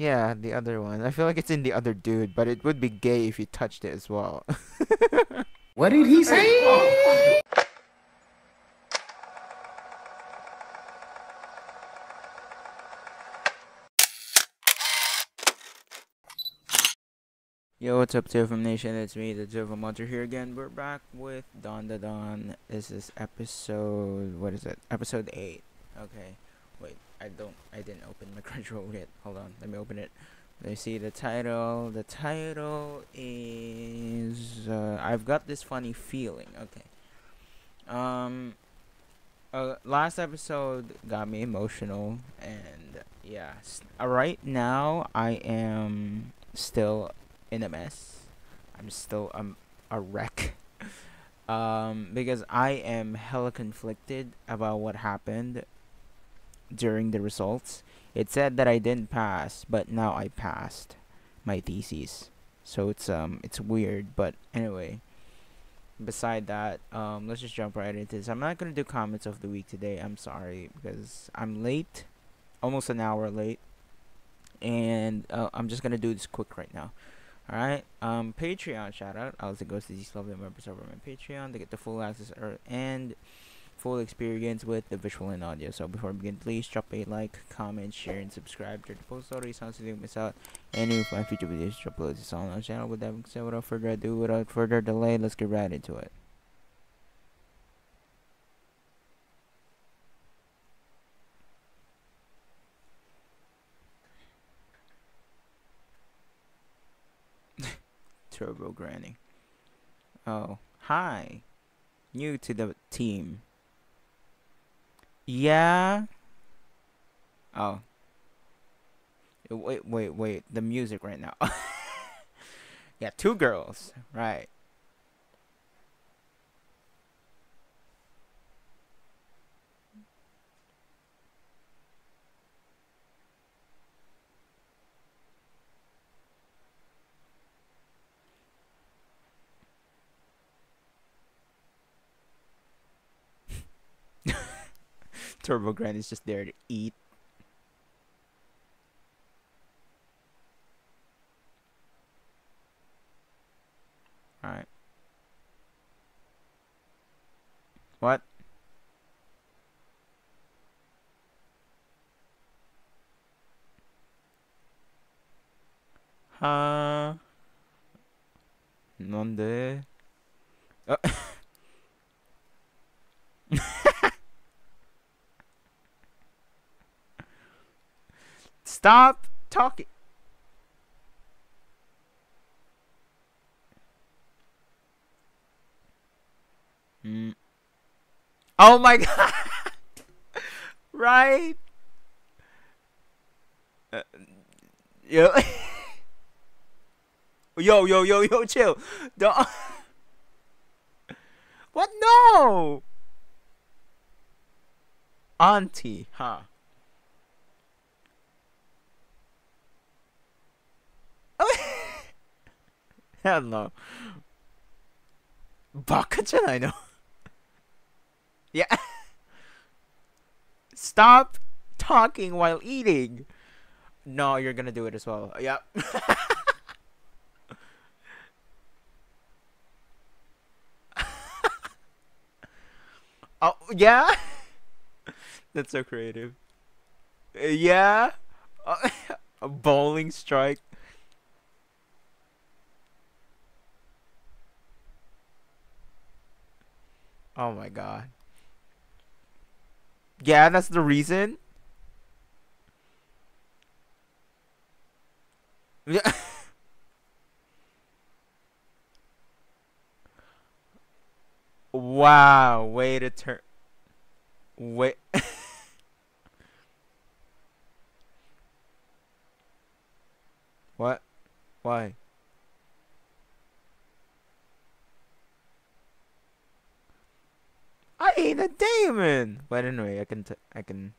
Yeah, the other one. I feel like it's in the other dude, but it would be gay if you touched it as well. What did he say? Yo, what's up, Tiffum Nation? It's me, the Tiffum Monster here again. We're back with Dandadan. This is episode. What is it? Episode 8. Okay. Wait, I don't. I didn't open my Crunchyroll yet. Hold on. Let me open it. Let me see the title. The title is. Uh, I've got this funny feeling. Okay. Um. Uh, last episode got me emotional, and yeah. Uh, right now, I am still in a mess. I'm still um a wreck. um because I am hella conflicted about what happened during the results. It said that I didn't pass, but now I passed my thesis. So it's um it's weird, but anyway. Beside that, um let's just jump right into this. I'm not gonna do comments of the week today. I'm sorry because I'm late, almost an hour late, and uh, I'm just gonna do this quick right now. Alright, um, Patreon shout out. Also goes to these lovely members over my Patreon. They get the full access er, and full experience with the visual and audio. So before we begin, please drop a like, comment, share, and subscribe to the post stories so you don't miss out any of my future videos uploads on our channel. With that being said, without further ado, without further delay, let's get right into it. Turbo Granny. Oh, hi. New to the team. Yeah. Oh. Wait, wait, wait. The music right now. yeah, two girls. Right. Turbo Grand is just there to eat. Alright. What? Huh? Nande? Uh, Stop talking. Mm. Oh my god. right? Uh, yo. yo, yo, yo, yo, chill. Don't. what? No. Auntie, huh? Hell no. バカじゃないの Yeah. Stop talking while eating. No, you're gonna do it as well. Yep. oh, yeah? That's so creative. Uh, Yeah? A bowling strike. Oh my god. Yeah, that's the reason. Yeah. wow, way to turn. Wait. what? Why? I ain't a demon. But anyway, I can t- I can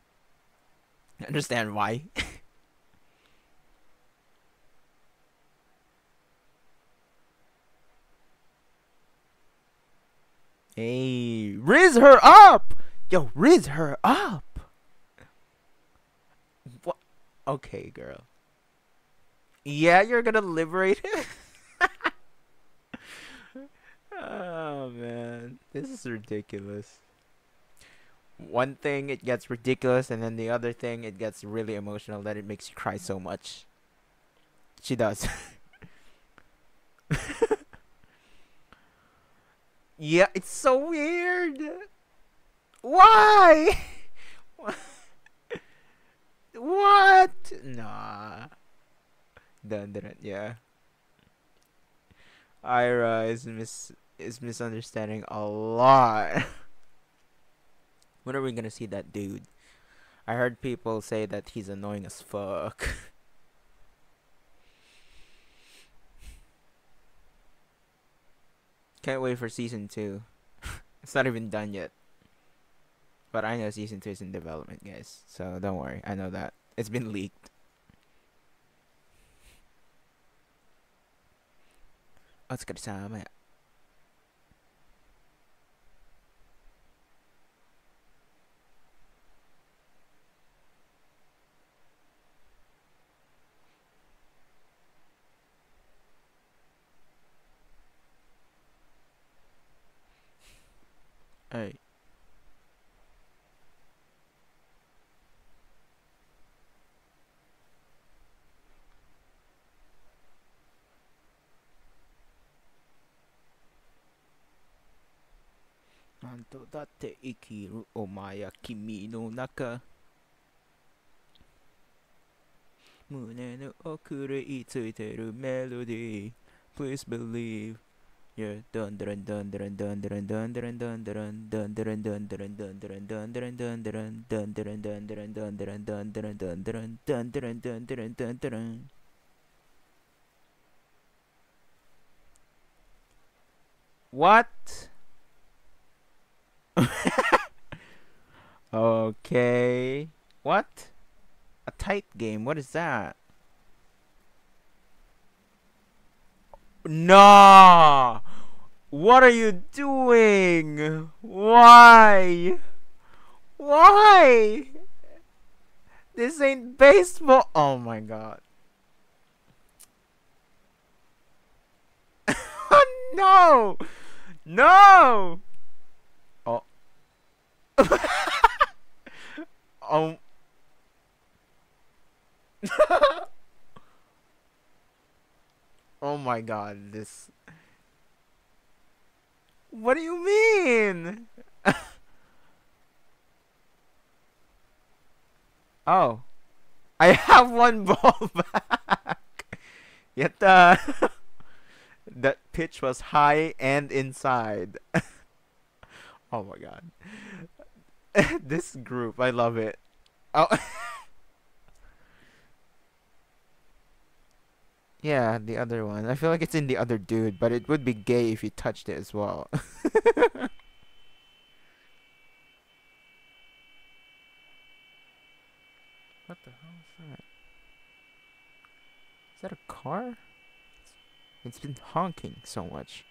understand why. hey, riz her up, yo, riz her up. What? Okay, girl. Yeah, you're gonna liberate him. oh man, this is ridiculous. One thing it gets ridiculous, and then the other thing it gets really emotional that it makes you cry so much. She does. yeah, it's so weird. Why? what? Nah. Dun, dun, dun, yeah. Aira is mis is misunderstanding a lot. when are we gonna see that dude? I heard people say that he's annoying as fuck. Can't wait for season two. it's not even done yet. But I know season two is in development, guys. So don't worry. I know that. It's been leaked. Let's. はい。なんとだって生きるお前や君の中胸の奥についてるメロディー Please believe What? okay. What? A tight game. What is that? No! What are you doing? Why? Why? This ain't baseball. Oh my god. Oh, no! No! Oh. oh. oh my god, this. What do you mean? oh. I have one ball back. Yet uh, that pitch was high and inside. oh my god. this group, I love it. Oh. Yeah, the other one. I feel like it's in the other dude, but it would be gay if you touched it as well. what the hell is that? Is that a car? It's been honking so much.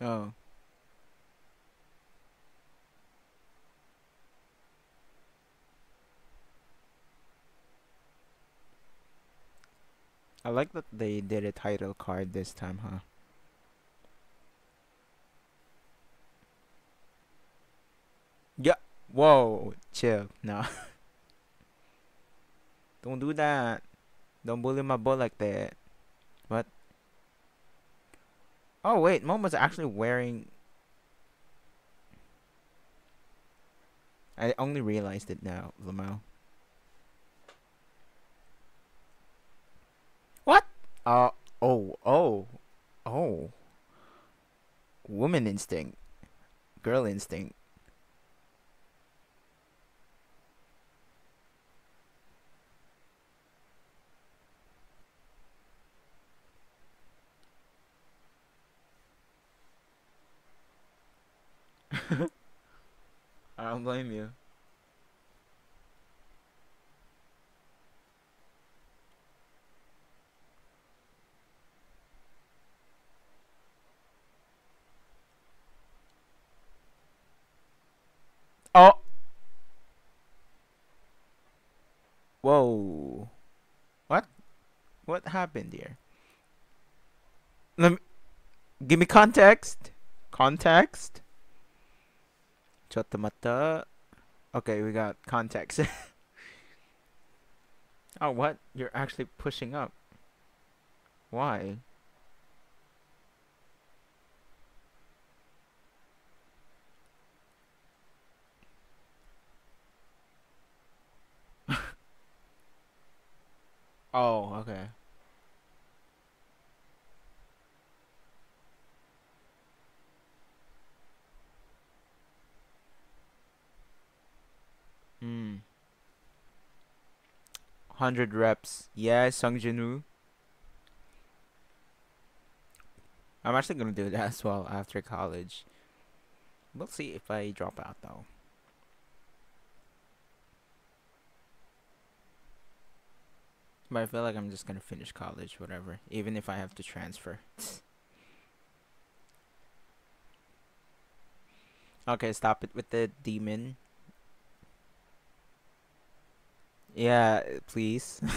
Oh. I like that they did a title card this time, huh? Yeah. Whoa. Oh, chill. No. Don't do that. Don't bully my boy like that. What? Oh wait, Momo's actually wearing. I only realized it now, Lamau. What? Uh oh oh oh. Woman instinct, girl instinct. don't blame you. Oh. Whoa. What? What happened here? Let me, give me context. Context. Chotomata. Okay, we got context. oh, what? You're actually pushing up. Why? oh, okay. 100 reps. Yeah, Sung Jinwoo. I'm actually gonna do that as well after college. We'll see if I drop out though. But I feel like I'm just gonna finish college, whatever. Even if I have to transfer. okay, stop it with the demon. Yeah, please.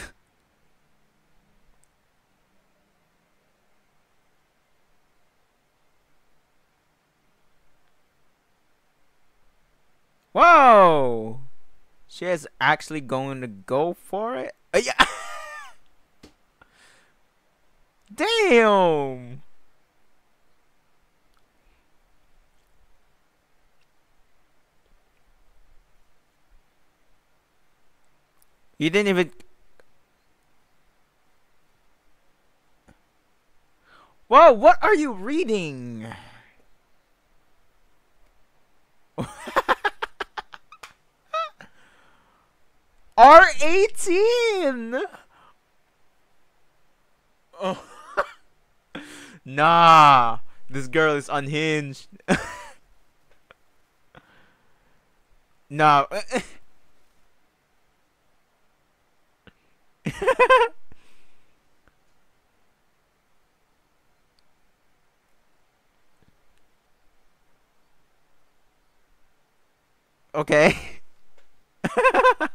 Whoa! She is actually going to go for it? Uh, yeah. Damn! You didn't even. Whoa, what are you reading? R18! Oh. nah, this girl is unhinged. nah. okay.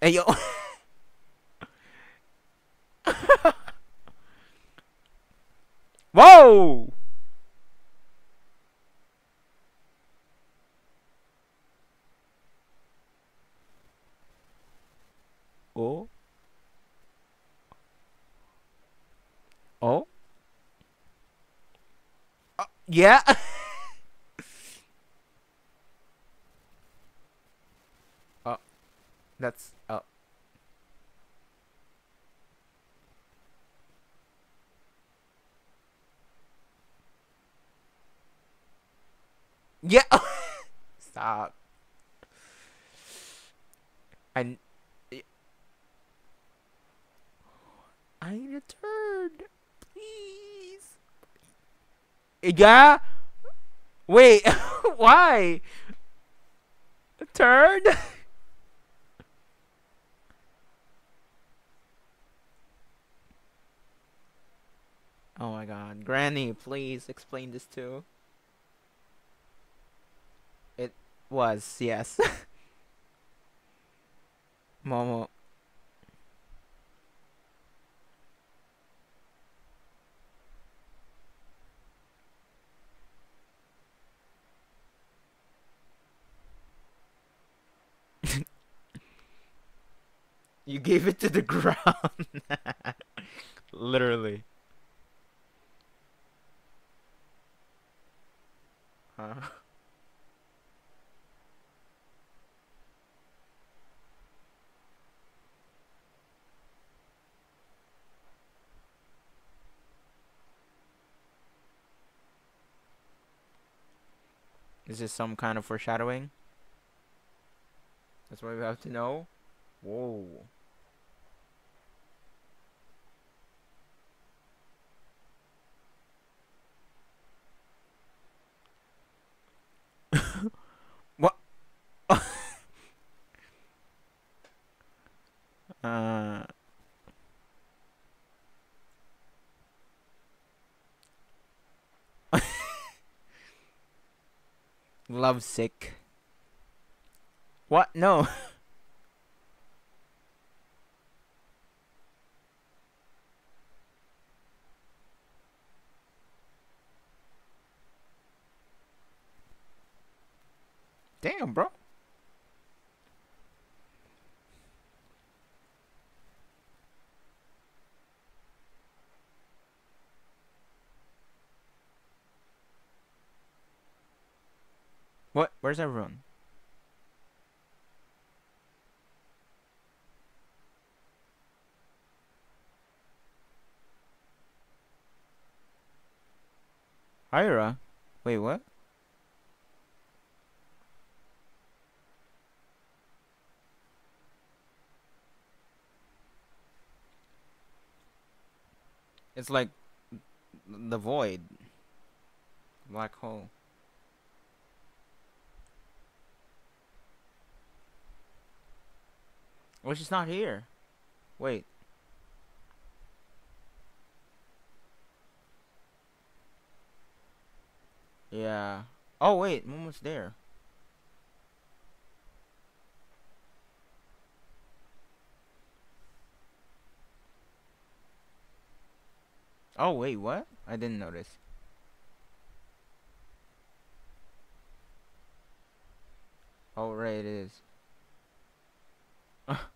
hey yo. Whoa! Oh. Oh. Uh, yeah. oh. That's oh. Yeah. Stop. And I need a turn. Please. Yeah? Wait, why? Turn? oh my god. Granny, please explain this too. It was, yes. Momo. You gave it to the ground. Literally. Huh? Is this some kind of foreshadowing? That's what we have to know? Whoa. what? uh. Love sick. What? No. Damn, bro. What? Where's everyone? Aira? Wait, what? It's like the void. Black hole. Well, she's not here. Wait. Yeah. Oh, wait. Momo's there. Oh, wait. What? I didn't notice. Oh, right. It is.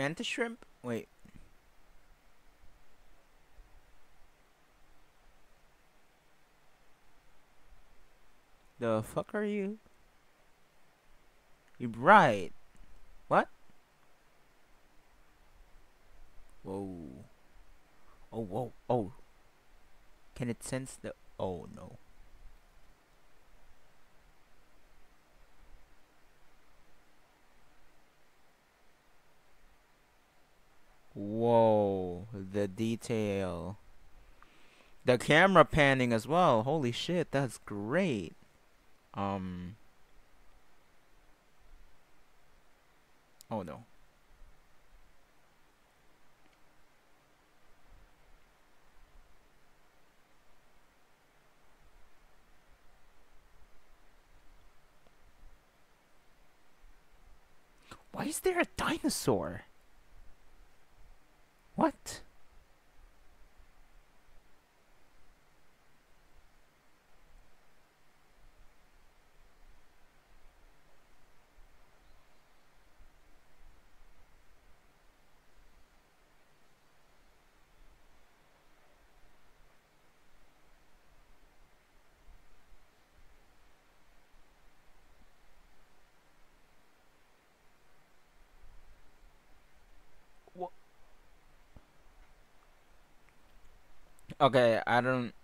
Mantis shrimp? Wait. The fuck are you? You right. What? Whoa. Oh, whoa. Oh. Can it sense the... Oh, no. Whoa, the detail. The camera panning as well. Holy shit, that's great. Um. Oh no. Why is there a dinosaur? What? Okay, I don't.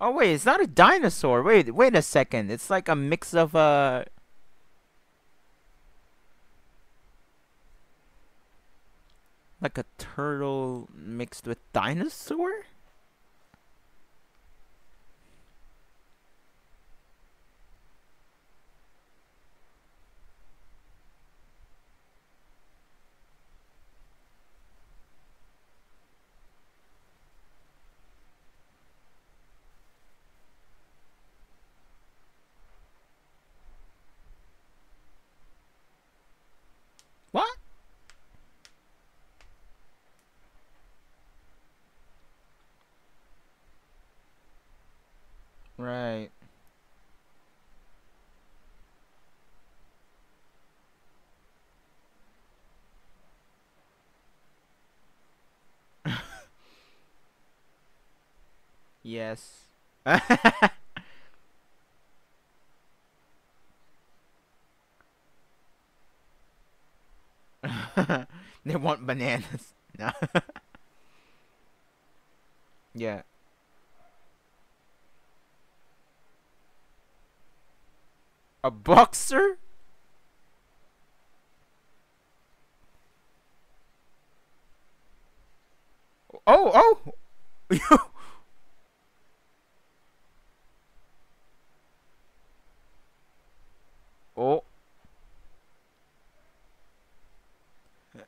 Oh wait, it's not a dinosaur. Wait, wait a second. It's like a mix of uh like a turtle mixed with dinosaur? Yes. they want bananas. No. yeah. A boxer? Oh, oh! oh.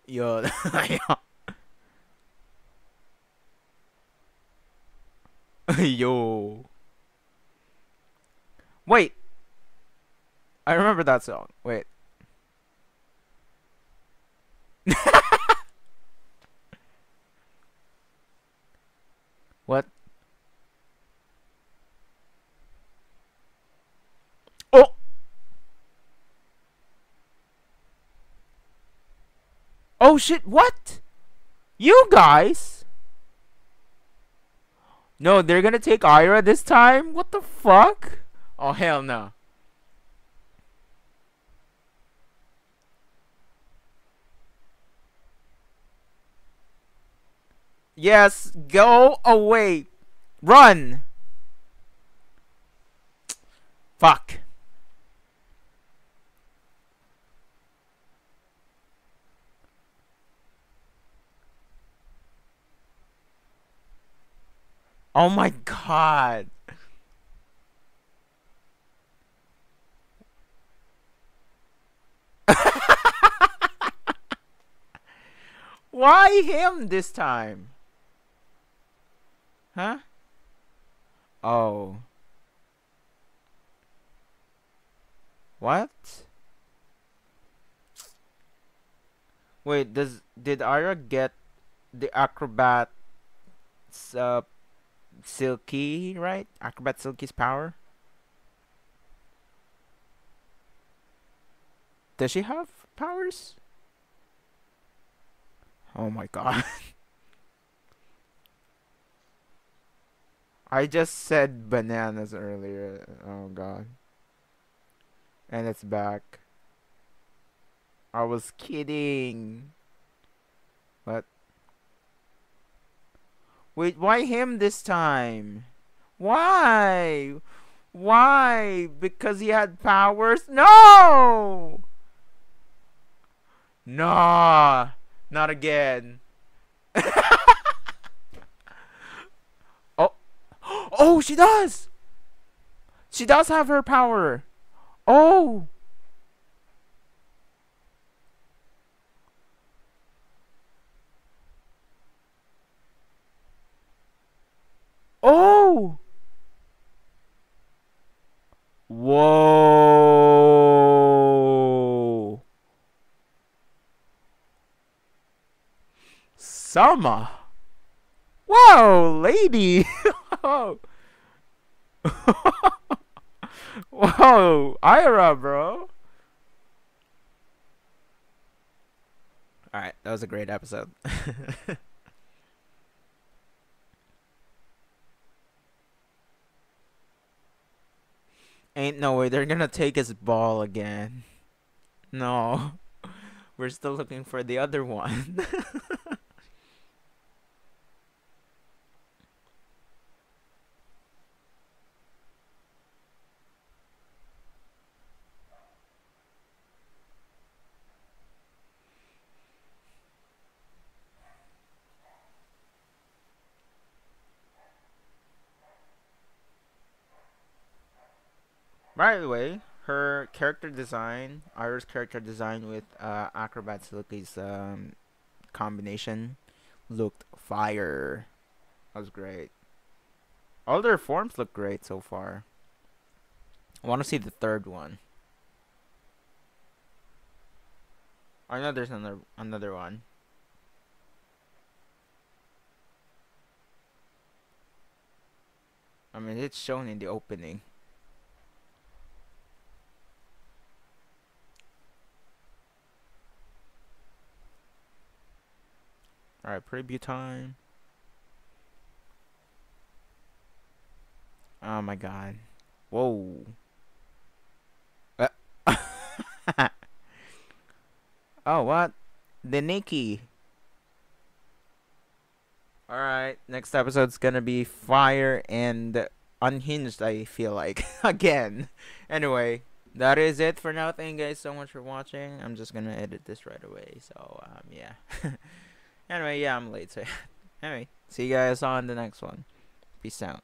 Yo, Yo. Wait. I remember that song. Wait. what? Oh. Oh shit, what? You guys? No, they're gonna take Aira this time? What the fuck? Oh hell no. Yes, go away. Run. Fuck. Oh my god. Why him this time? Huh? Oh. What? Wait, does did Aira get the acrobat uh Silky, right? Acrobat Silky's power? Does she have powers? Oh my god. I just said bananas earlier. Oh god. And it's back. I was kidding. What? Wait, why him this time? Why? Why? Because he had powers? No! Nah, not again. oh, oh, she does. She does have her power. Oh. Oh! Whoa! Summer! Whoa, lady! Whoa! Aira, bro! Alright, that was a great episode. Ain't no way they're gonna take his ball again. No. We're still looking for the other one. By the way, her character design, Aira's character design with uh, Acrobat Silky's um, combination looked fire. That was great. All their forms look great so far. I want to see the third one. I know there's another another one. I mean, it's shown in the opening. Alright, preview time. Oh my god. Whoa. Uh. oh, what? The Nikki. Alright, next episode's gonna be Fire and Unhinged, I feel like. Again. Anyway, that is it for now. Thank you guys so much for watching. I'm just gonna edit this right away. So um, yeah. Anyway, yeah, I'm late. So anyway, see you guys on the next one. Peace out.